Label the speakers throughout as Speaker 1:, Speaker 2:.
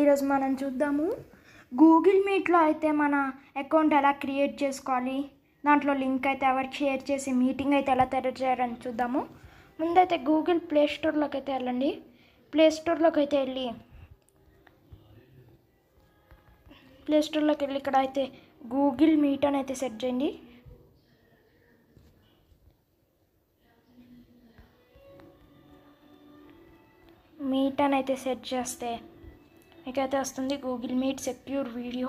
Speaker 1: ఈరోజు మనం చూద్దాము. గూగుల్ మీట్లో అయితే మన అకౌంట్ ఎలా క్రియేట్ చేసుకోవాలి దాంట్లో లింక్ అయితే ఎవరికి షేర్ చేసి మీటింగ్ అయితే ఎలా తయారు చేయాలని చూద్దాము. ముందైతే గూగుల్ ప్లే స్టోర్లోకి అయితే వెళ్ళండి. ప్లే స్టోర్లోకి అయితే వెళ్ళి ప్లే స్టోర్లోకి వెళ్ళి ఇక్కడ అయితే గూగుల్ మీట్ అని అయితే సెట్ చేయండి. మీట్ అని అయితే సెట్ చేస్తే మీకైతే వస్తుంది గూగుల్ మీట్ సెక్యూర్ వీడియో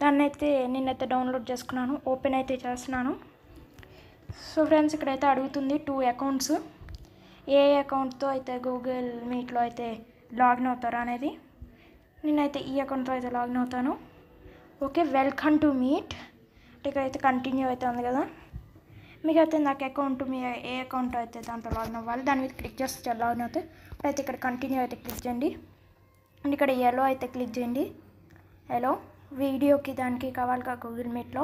Speaker 1: దాన్ని అయితే నేనైతే డౌన్లోడ్ చేసుకున్నాను ఓపెన్ అయితే చేస్తున్నాను. సో ఫ్రెండ్స్ ఇక్కడైతే అడుగుతుంది టూ అకౌంట్స్ ఏ అకౌంట్తో అయితే గూగుల్ మీట్లో అయితే లాగిన్ అవుతారా అనేది. నేనైతే ఈ అకౌంట్తో అయితే లాగిన్ అవుతాను. ఓకే వెల్కమ్ టు మీట్ ఇక్కడైతే కంటిన్యూ అయితే ఉంది కదా. మీకు అయితే నాకు అకౌంట్ మీ ఏ అకౌంట్ అయితే దాంట్లో లాగిన్ అవ్వాలి దాని మీద క్లిక్ చేస్తే లాగిన్ అవుతాయి ఇప్పుడైతే ఇక్కడ కంటిన్యూ అయితే క్లిక్ చేయండి. అండ్ ఇక్కడ ఎలో అయితే క్లిక్ చేయండి. ఎలో వీడియోకి దానికి కావాలిగా గూగుల్ మీట్లో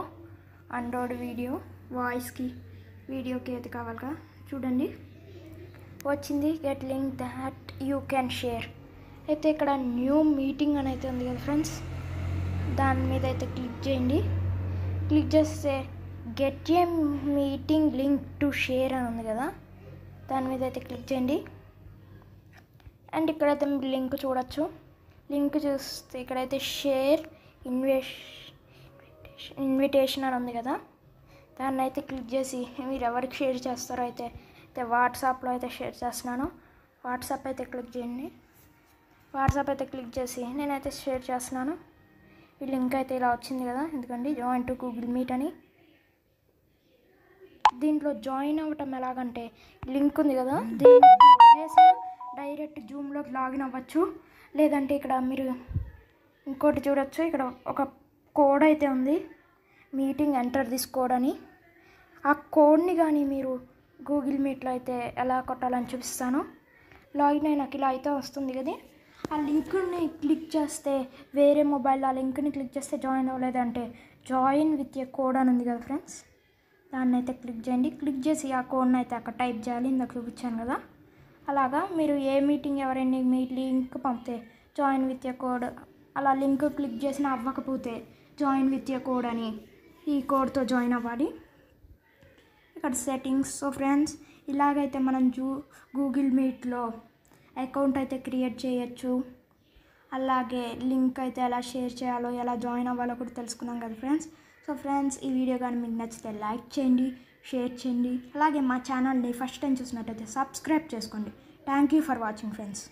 Speaker 1: అండ్రాయిడ్ వీడియో వాయిస్కి వీడియోకి అయితే కావాలిగా చూడండి. వచ్చింది. Get link that you can share అయితే ఇక్కడ న్యూ మీటింగ్ అని అయితే ఉంది కదా ఫ్రెండ్స్ దాని మీద అయితే క్లిక్ చేయండి. క్లిక్ చేస్తే get a meeting link to share అని ఉంది కదా? దాని మీద అయితే క్లిక్ చేయండి. అండ్ ఇక్కడైతే మీరు లింక్ చూడొచ్చు. లింక్ చూస్తే ఇక్కడైతే షేర్ ఇన్వేష్ ఇన్విటేషన్ అని ఉంది కదా. దాన్ని అయితే క్లిక్ చేసి మీరు ఎవరికి షేర్ చేస్తారో అయితే అయితే వాట్సాప్లో అయితే షేర్ చేస్తున్నాను. వాట్సాప్ అయితే క్లిక్ చేయండి. వాట్సాప్ అయితే క్లిక్ చేసి నేనైతే షేర్ చేస్తున్నాను. ఈ లింక్ అయితే ఇలా వచ్చింది కదా ఎందుకండి? జాయిన్ టు గూగుల్ మీట్ అని. దీంట్లో జాయిన్ అవ్వటం ఎలాగంటే లింక్ ఉంది కదా దీన్ని చేసి డైరెక్ట్ జూమ్లోకి లాగిన్ అవ్వచ్చు. లేదంటే ఇక్కడ మీరు ఇంకోటి చూడొచ్చు. ఇక్కడ ఒక కోడ్ అయితే ఉంది. మీటింగ్ ఎంటర్ దిస్ కోడ్ అని. ఆ కోడ్ని కానీ మీరు గూగుల్ మీట్లో అయితే ఎలా కొట్టాలని చూపిస్తాను. లాగిన్ అయినాక ఇలా అయితే వస్తుంది కదా. ఆ లింక్ని క్లిక్ చేస్తే వేరే మొబైల్ ఆ లింక్ని క్లిక్ చేస్తే జాయిన్ అవ్వలేదంటే జాయిన్ విత్ ఏ కోడ్ అని ఉంది కదా ఫ్రెండ్స్. దాన్ని అయితే క్లిక్ చేయండి. క్లిక్ చేసి ఆ కోడ్ని అయితే అక్కడ టైప్ చేయాలి. ఇందాక చూపించాను కదా. అలాగా మీరు ఏ మీటింగ్ ఎవరైనా మీ లింక్ పంపితే జాయిన్ విత్ ఏ కోడ్. అలా లింక్ క్లిక్ చేసిన అవ్వకపోతే జాయిన్ విత్ ఏ కోడ్ అని ఈ కోడ్తో జాయిన్ అవ్వాలి. ఇక్కడ సెట్టింగ్స్. సో ఫ్రెండ్స్ ఇలాగైతే మనం జూ గూగుల్ మీట్లో అకౌంట్ అయితే క్రియేట్ చేయొచ్చు. అలాగే లింక్ అయితే ఎలా షేర్ చేయాలో ఎలా జాయిన్ అవ్వాలో కూడా తెలుసుకున్నాం కదా ఫ్రెండ్స్. సో ఫ్రెండ్స్ ఈ వీడియో కానీ మీకు నచ్చితే లైక్ చేయండి షేర్ చేయండి. అలాగే మా ఛానల్ని ఫస్ట్ టైం చూసినట్టయితే సబ్స్క్రైబ్ చేసుకోండి. Thank you for watching friends.